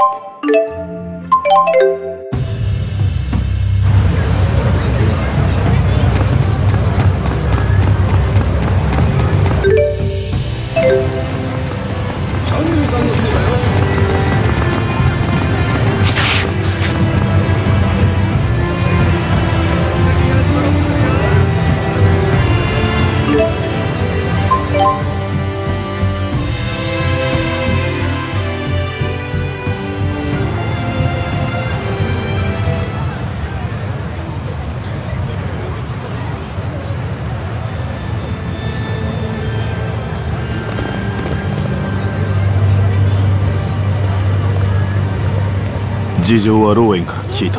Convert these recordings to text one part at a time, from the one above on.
Thank you. 事情はローエンから聞いた。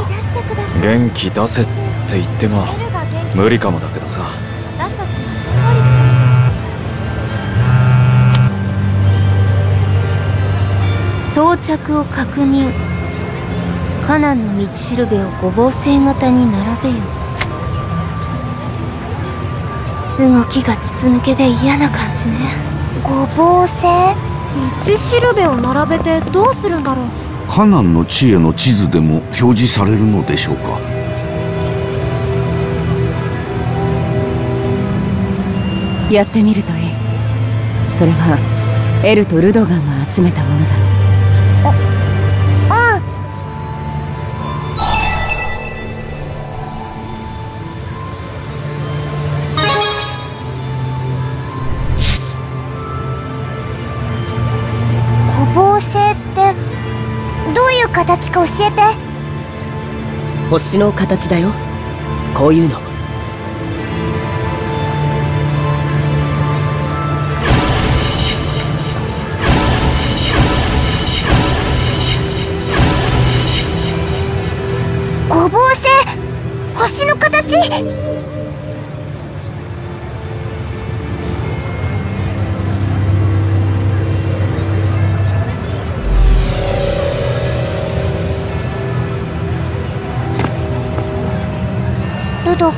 元気出せって言っても無理かもだけどさ。私たちもしんどりしちゃう到着を確認。カナンの道しるべを五芒星型に並べよ。動きが筒抜けで嫌な感じね。ごぼう星？道しるべを並べてどうするんだろうカナンの地への地図でも表示されるのでしょうか？やってみるといい。それはエルとルドガンが集めたものだろう。教えて。星の形だよ。こういうの。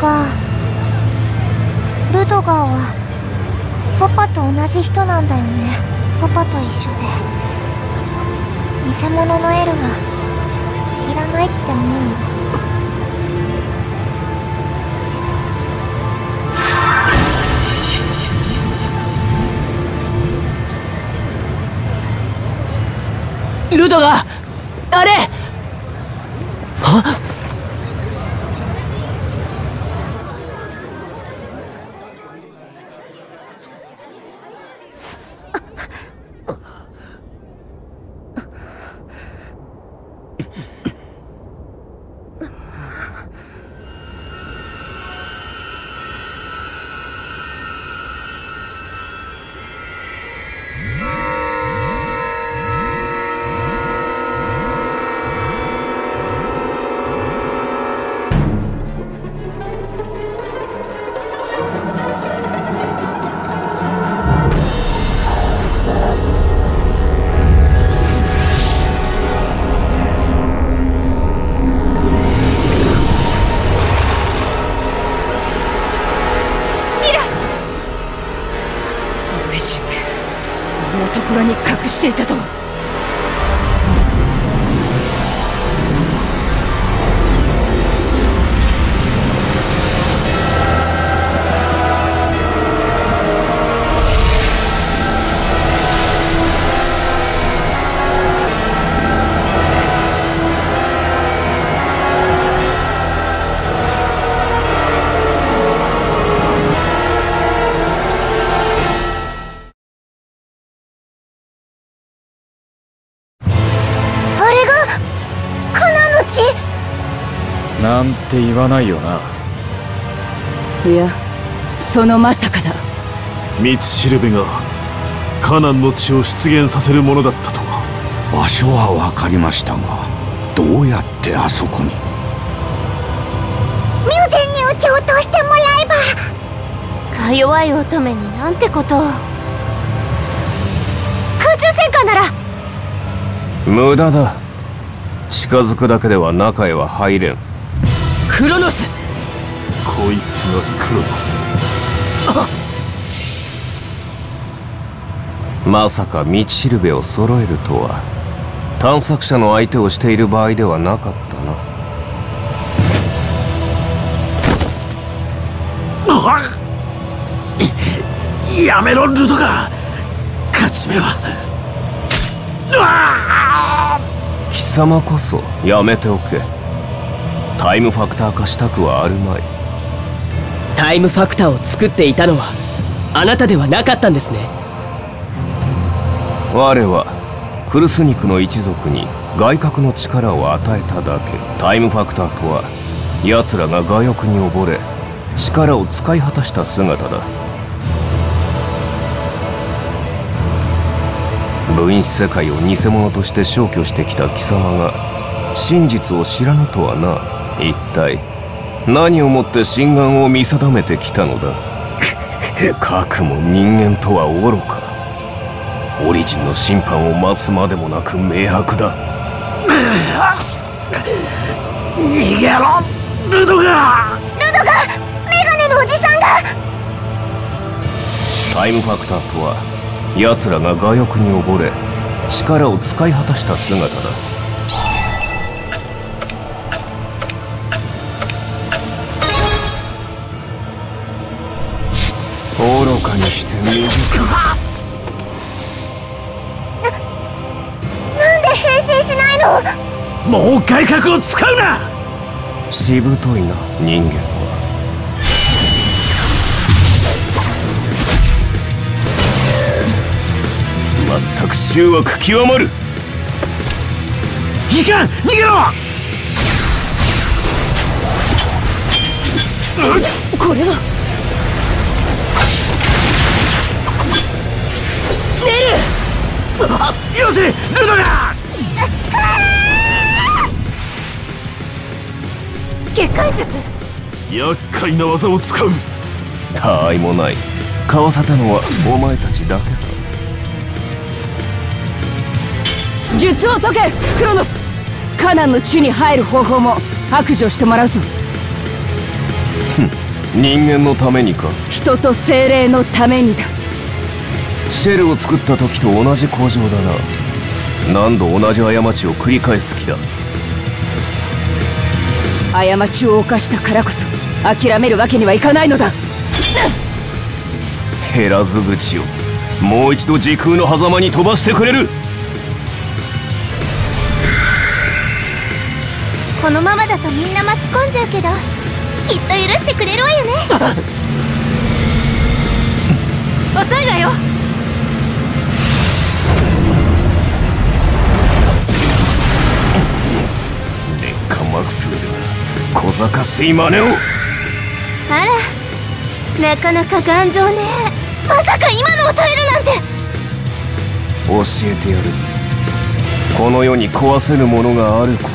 ルドガールドガーはパパと同じ人なんだよね。パパと一緒で。偽物のエルはいらないって思うの。ルドがあしていたとは。わないよな。いやそのまさかだ。道しるべがカナンの地を出現させるものだったとは。場所は分かりましたがどうやってあそこに？ミューゼンに撃ち落としてもらえば。か弱い乙女になんてことを。空中戦艦なら。無駄だ。近づくだけでは中へは入れんクロノス。こいつがクロノス。まさか道しるべを揃えるとは。探索者の相手をしている場合ではなかったな。やめろルドガー。勝ち目は。貴様こそやめておけタイムファクター化したくはあるまい。タイムファクターを作っていたのはあなたではなかったんですね。我はクルスニクの一族に外角の力を与えただけ。タイムファクターとは奴らが我欲に溺れ力を使い果たした姿だ。分子世界を偽物として消去してきた貴様が真実を知らぬとはな一体何をもって真眼を見定めてきたのだ？かくも人間とは愚か。オリジンの審判を待つまでもなく明白だ。逃げろルドガー！ルドがメガネのおじさんが！タイムファクターとは奴らが我欲に溺れ力を使い果たした姿だ愚かにして未熟なんで変身しないの？もう外角を使うな！しぶといな人間は。まったく醜悪極まる。いかん！逃げろ！これはよせルドガ結界術ー厄介な技を使う。他愛もないかわせたのはお前たちだけ。だ術を解けクロノスカナンの地に入る方法も白状してもらうぞ人間のためにか？人と精霊のためにだシェルを作った時と同じ工場だな。何度同じ過ちを繰り返す気だ。過ちを犯したからこそ諦めるわけにはいかないのだ。減らず口をもう一度時空の狭間に飛ばしてくれる。このままだとみんな巻き込んじゃうけどきっと許してくれるわよね。遅いわよ劣化マクスウェルが小賢しい真似をあらなかなか頑丈ね。まさか今のを耐えるなんて。教えてやるぞこの世に壊せぬものがあること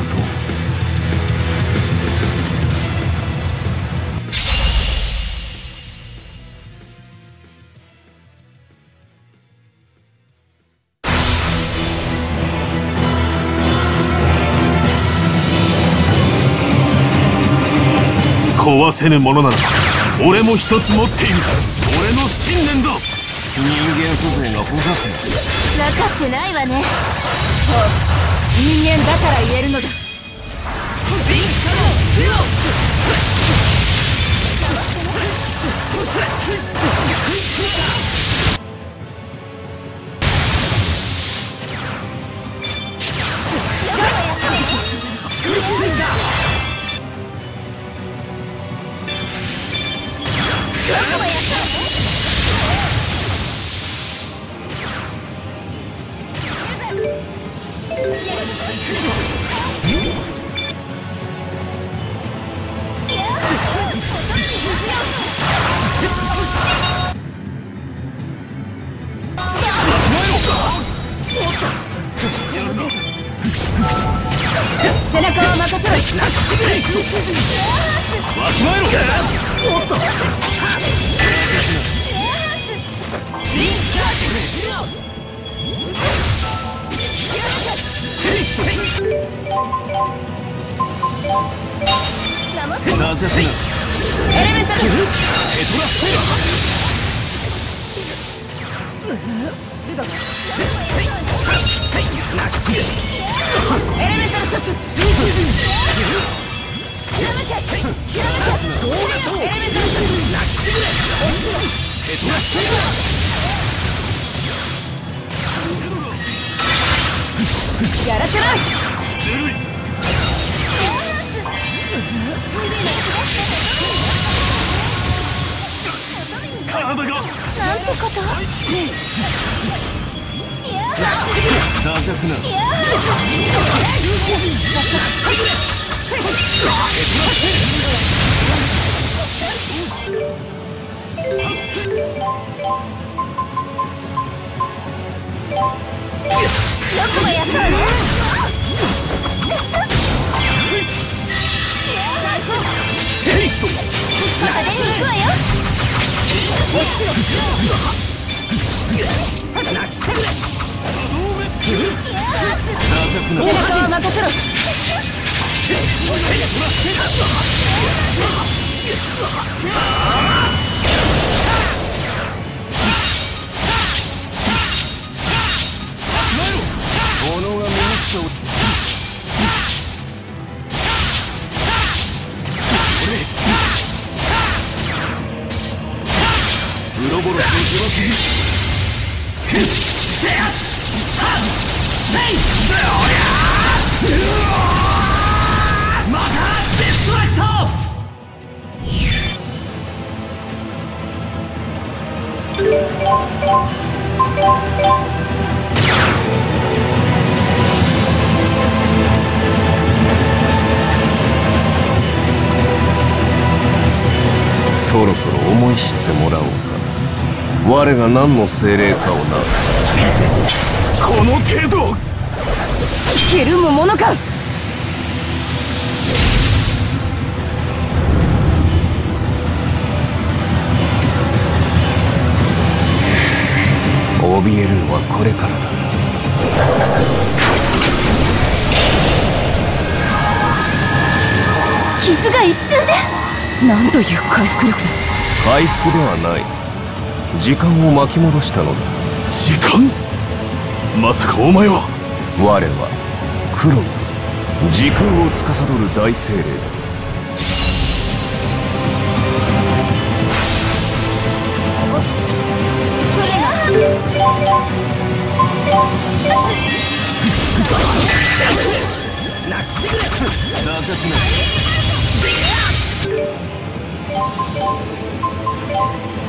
を壊せぬものなら俺も一つ持っている。俺の信念だ。人間風情がほざって分かってないわね。人間だから言えるのだ背中は任せろなぜせなやらせない体がなんてことダジャクな背中は任せろウそろそろ思い知ってもらう。我が何の精霊かをな。この程度蹴るもものか。怯えるのはこれからだ。傷が一瞬で。なんという回復力だ。回復ではない時間を巻き戻したのだ。時間？まさかお前は？我はクロノス。時空を司る大精霊だ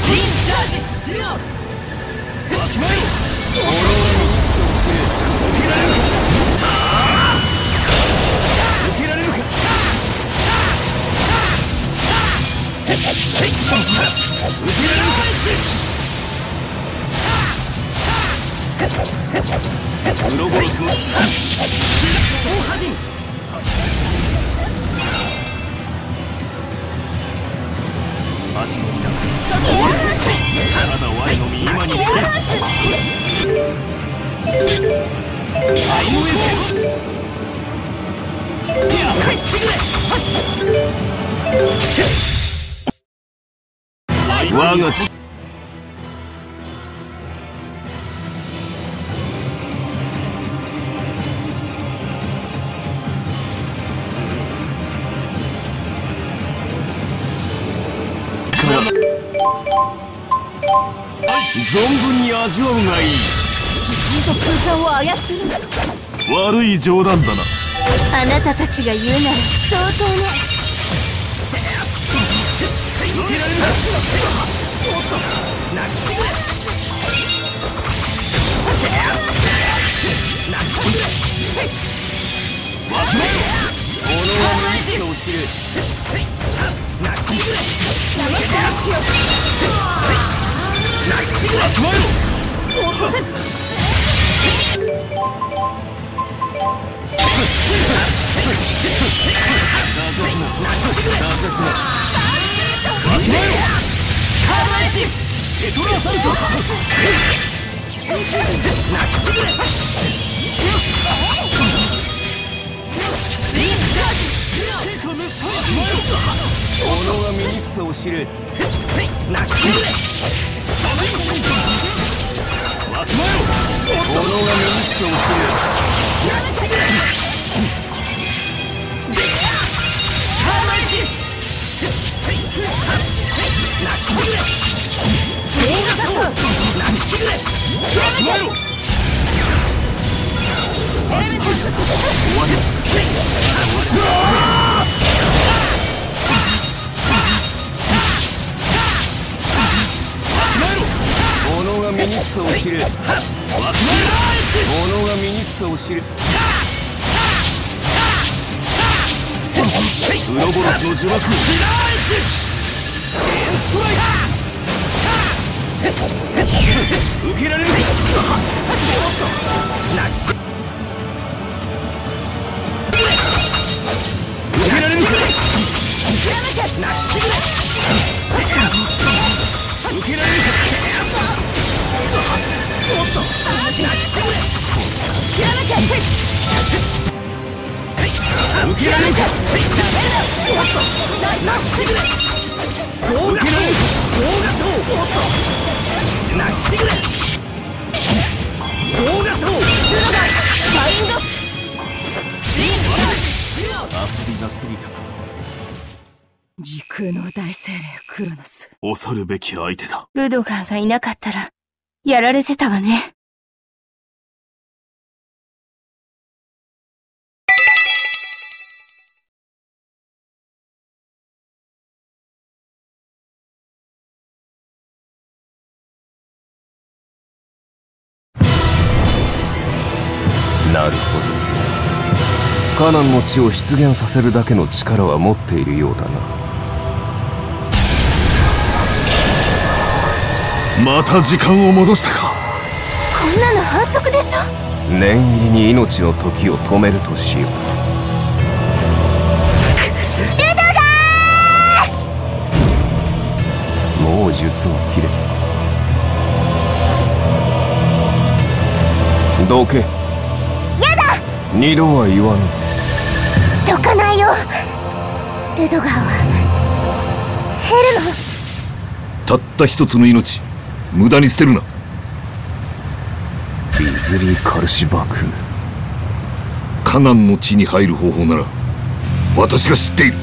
存分に味わうがいい。自分と空間を操る。悪い冗談だなあなたたちが言うなら相当ね。己は無意識を知る。Recharge! が醜さを知れ己が醜さを知る。が過ぎたか時空の大精霊クロノス恐るべき相手だルドガーがいなかったら、やられてたわね。カナンの地を出現させるだけの力は持っているようだな。また時間を戻したか。こんなの反則でしょ？念入りに命の時を止めるとしよう。もう術が切れたかどけやだ二度は言わぬよ。ルドガーは。ヘルの？たった一つの命。無駄に捨てるな。ビズリー・カルシバク。カナンの地に入る方法なら私が知っている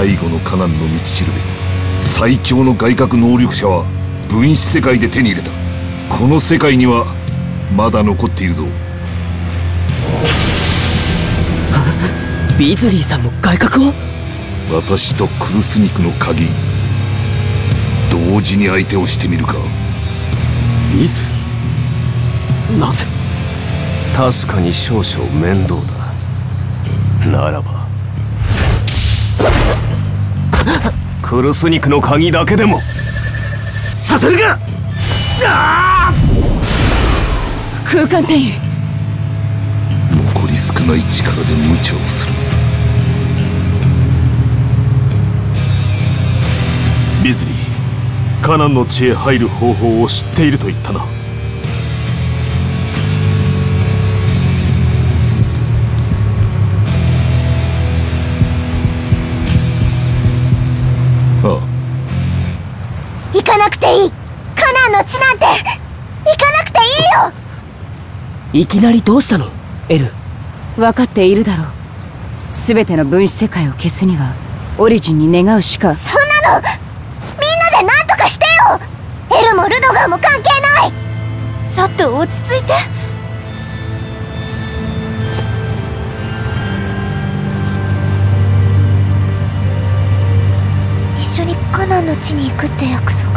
最後のカナンの道しるべ。最強の外角能力者は分子世界で手に入れた。この世界にはまだ残っているぞ。ビズリーさんも外角を？私とクルスニクの鍵。同時に相手をしてみるか。ビズリー？なぜ？確かに少々面倒だ。ならばクルスニクの鍵だけでも。させるか！空間転移。残り少ない力で無茶をする。ビズリーカナンの地へ入る方法を知っていると言ったないきなりどうしたの？エル。分かっているだろう。全ての分子世界を消すにはオリジンに願うしか。そんなのみんなで何とかしてよ。エルもルドガーも関係ない。ちょっと落ち着いて。一緒にカナンの地に行くって約束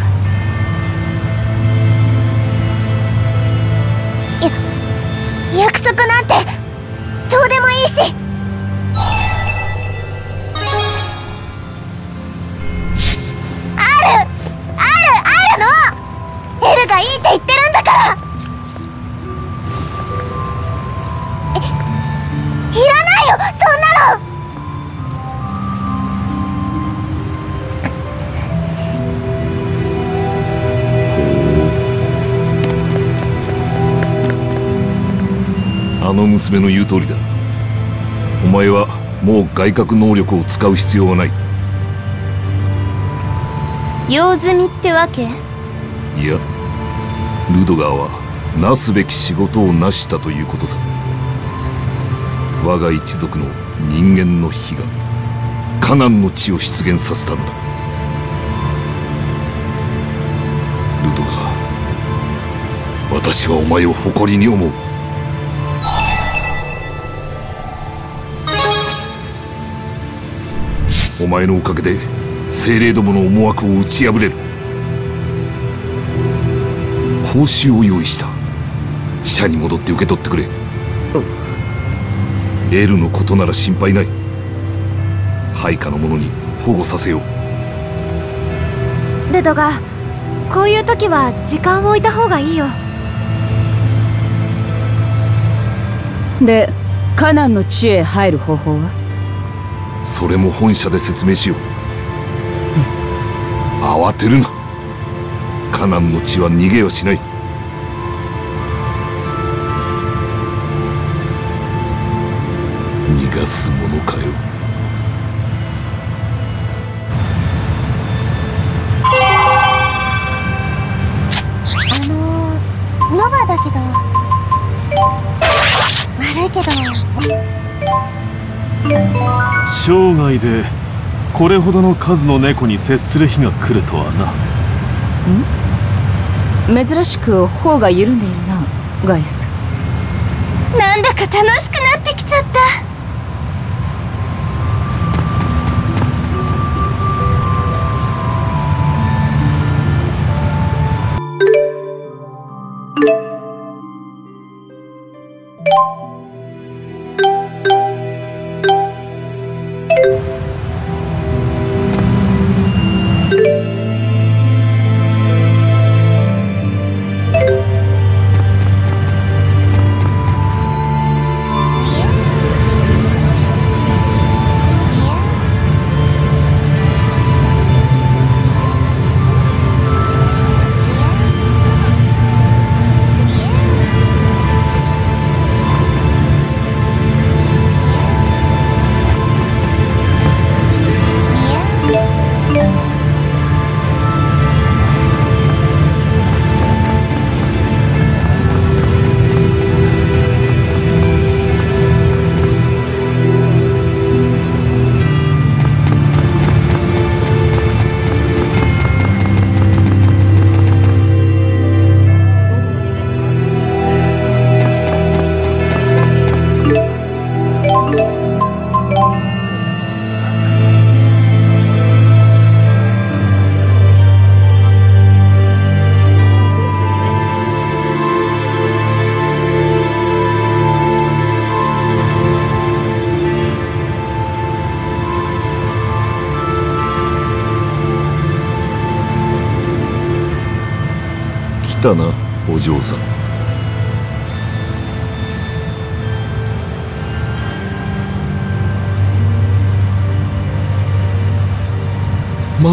束なんてどうでもいいしあの娘の言う通りだ。お前はもう外角能力を使う必要はない。用済みってわけ？いやルドガーはなすべき仕事を成したということさ。我が一族の人間の火がカナンの地を出現させたのだ。ルドガー私はお前を誇りに思うお前のおかげで精霊どもの思惑を打ち破れる。報酬を用意した。社に戻って受け取ってくれ、エルのことなら心配ない。配下の者に保護させよう。ルドがこういう時は時間を置いた方がいいよ。でカナンの地へ入る方法は？それも本社で説明しよう、うん、慌てるな。カナンの血は逃げはしない。逃がすもの界でこれほどの数の猫に接する日が来るとはな。珍しく頬が緩んでいるなガイアス。なんだか楽しくなってきちゃった。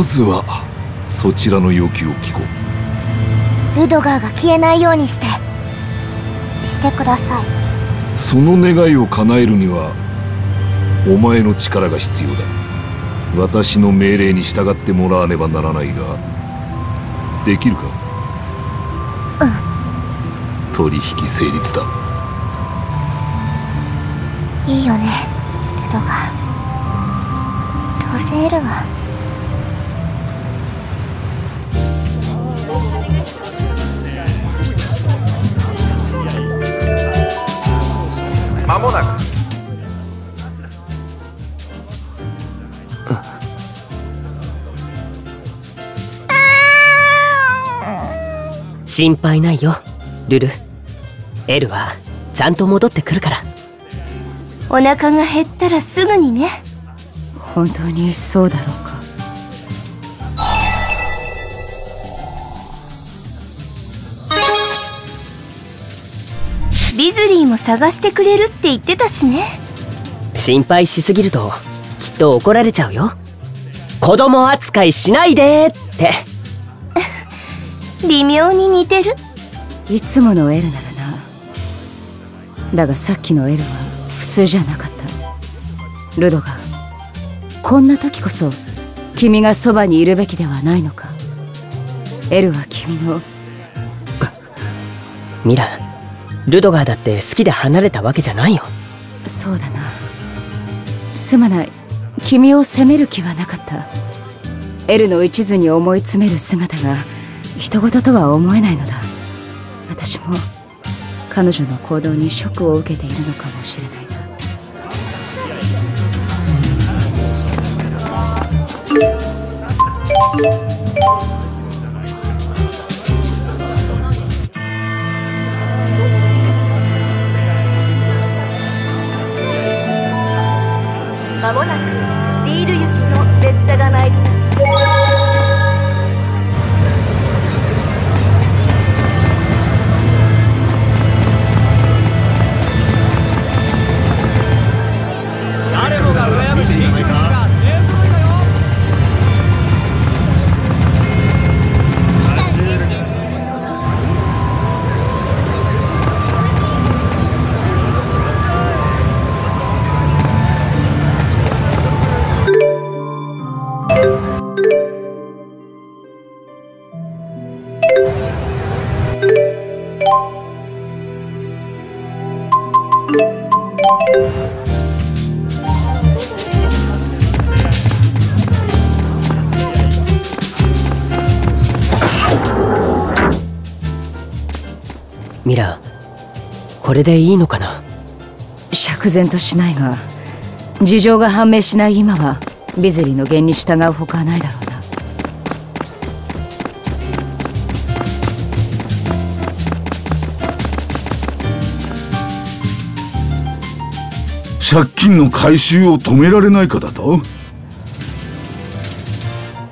まずはそちらの要求を聞こう。ルドガーが消えないようにしてしてください。その願いを叶えるにはお前の力が必要だ。私の命令に従ってもらわねばならないができるか?取引成立だ。いいよねルドがどうせエルはもなく。心配ないよルル。エルはちゃんと戻ってくるから。お腹が減ったらすぐにね。本当にそうだろうかビズリーも探してくれるって言ってたしね。心配しすぎるときっと怒られちゃうよ。子供扱いしないでって。微妙に似てる？いつものエルならな。だがさっきのエルは普通じゃなかった。ルドがこんな時こそ君がそばにいるべきではないのか。エルは君の。ミラルドガーだって好きで離れたわけじゃないよ。そうだな。すまない。君を責める気はなかった。エルの一途に思い詰める姿が人事とは思えないのだ。私も彼女の行動にショックを受けているのかもしれないな。まもなくスティール行きの列車が参ります。れでいいのかな？釈然としないが事情が判明しない今はビズリーの言に従うほかないだろうな。借金の回収を止められないかだと？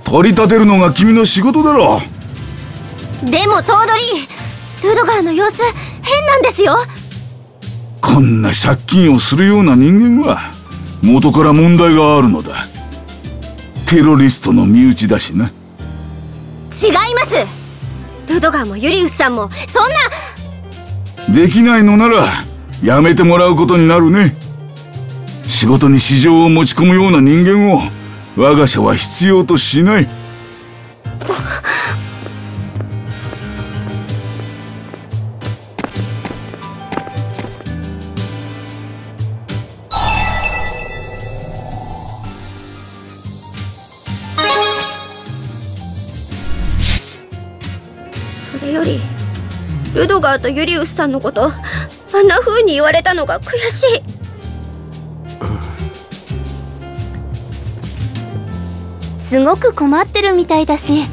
取り立てるのが君の仕事だろ。でも頭取ルドガーの様子変なんですよこんな借金をするような人間は元から問題があるのだ。テロリストの身内だしな。違います。ルドガーもユリウスさんもそんな。できないのならやめてもらうことになるね。仕事に市場を持ち込むような人間を我が社は必要としないガーとユリウスさんのことあんな風に言われたのが悔しいすごく困ってるみたいだし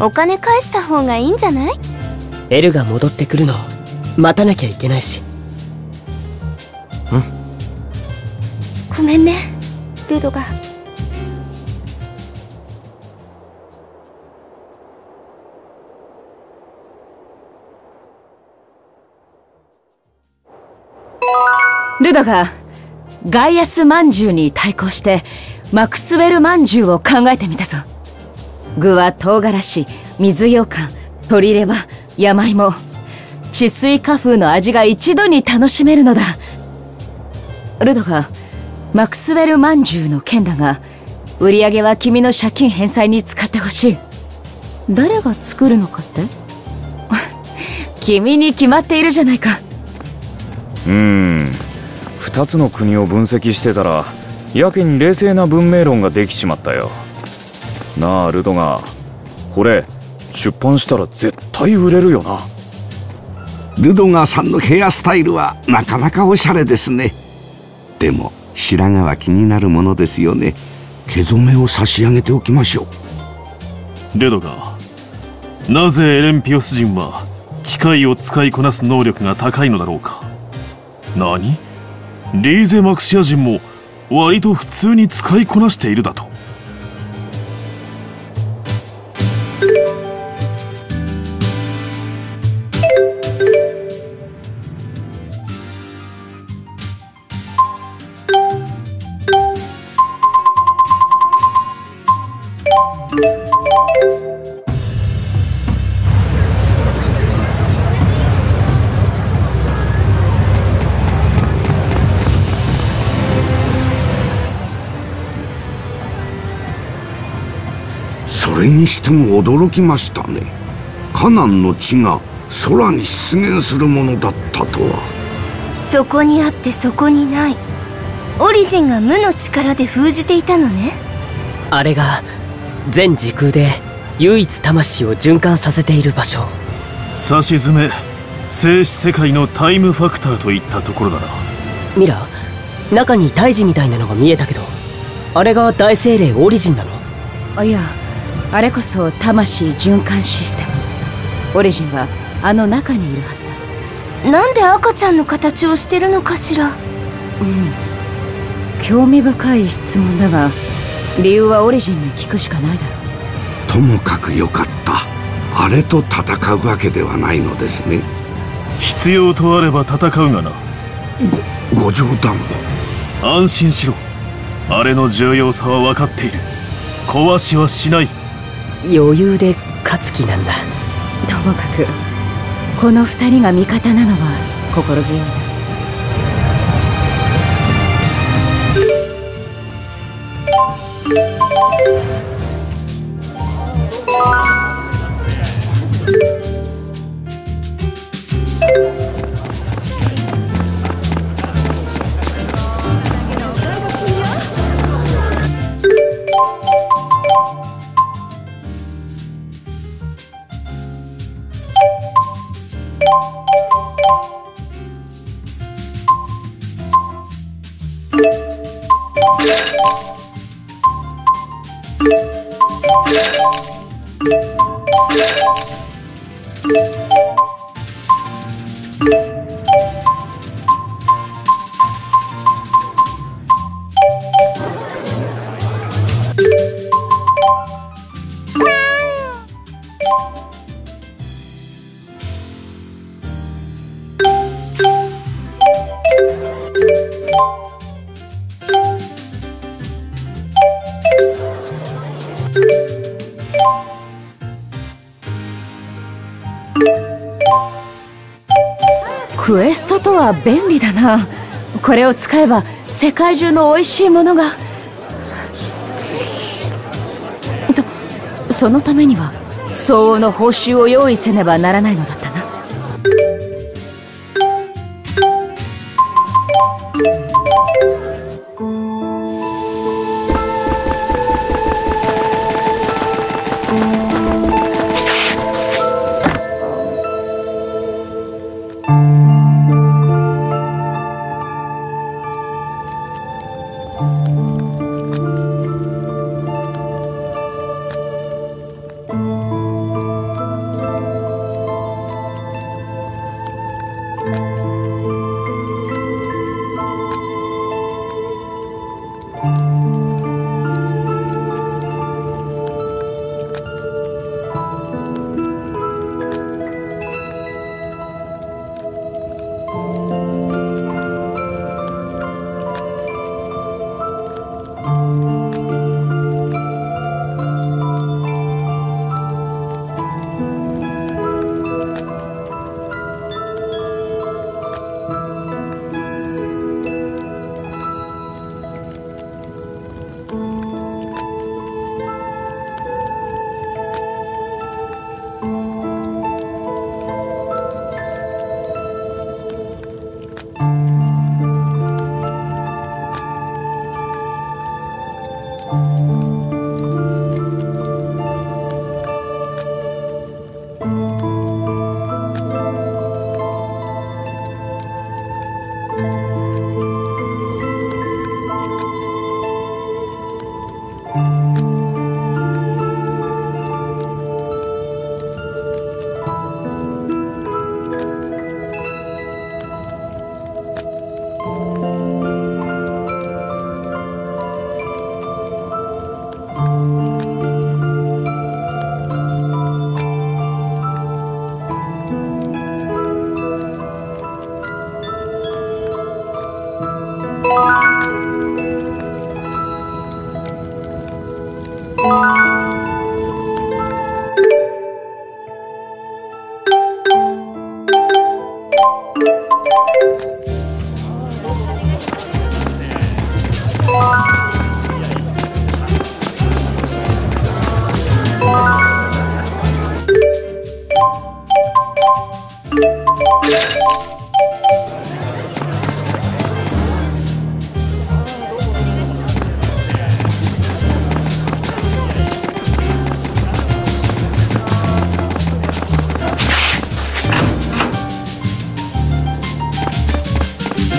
お金返した方がいいんじゃないエルが戻ってくるの待たなきゃいけないしうんごめんねルドガールドがガイアスまんじゅうに対抗してマクスウェルまんじゅうを考えてみたぞ。具は唐辛子水羊羹鶏レバ山芋。治水花風の味が一度に楽しめるのだ。ルドがマクスウェルまんじゅうの件だが売り上げは君の借金返済に使ってほしい。誰が作るのかって？君に決まっているじゃないか。うーん2つの国を分析してたらやけに冷静な文明論ができちまったよ。なあルドがこれ出版したら絶対売れるよな。ルドガーさんのヘアスタイルはなかなかおしゃれですね。でも白髪は気になるものですよね。毛染めを差し上げておきましょう。ルドガーなぜエレンピオス人は機械を使いこなす能力が高いのだろうか。何？リーゼマクシア人も割と普通に使いこなしているだと。にしても驚きましたね。カナンの血が空に出現するものだったとは。そこにあってそこにない。オリジンが無の力で封じていたのね。あれが全時空で唯一魂を循環させている場所。さしずめ静止世界のタイムファクターといったところだな。ミラ中に胎児みたいなのが見えたけどあれが大精霊オリジンなの？あいやあれこそ魂循環システム。オリジンはあの中にいるはずだ。なんで赤ちゃんの形をしてるのかしら？うん。興味深い質問だが理由はオリジンに聞くしかないだろう。ともかくよかった。あれと戦うわけではないのですね。必要とあれば戦うがな。ごご冗談を。安心しろ。あれの重要さは分かっている。壊しはしない余裕で勝つ気なんだ。ともかくこの二人が味方なのは心強いな。クレストとは便利だな。これを使えば世界中の美味しいものが。とそのためには相応の報酬を用意せねばならないのだ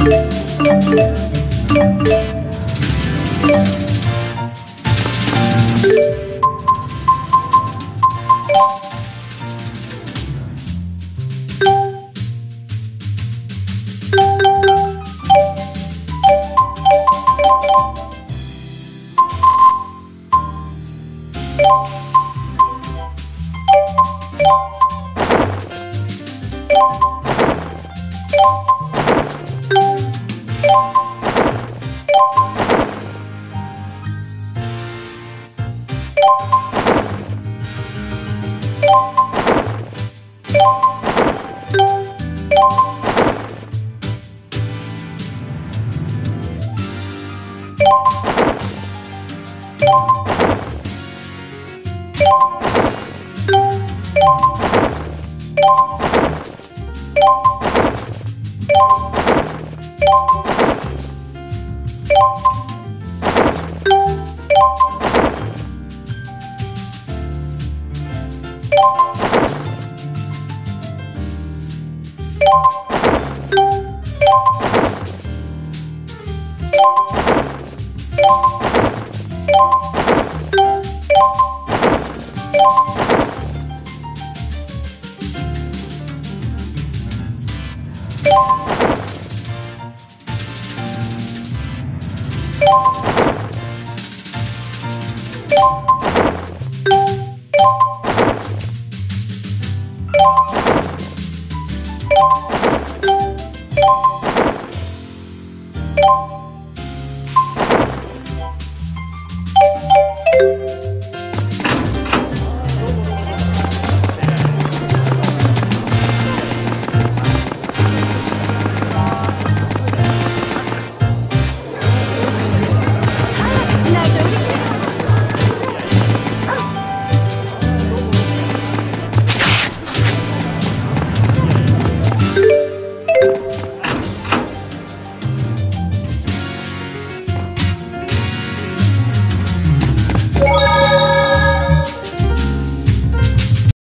っ you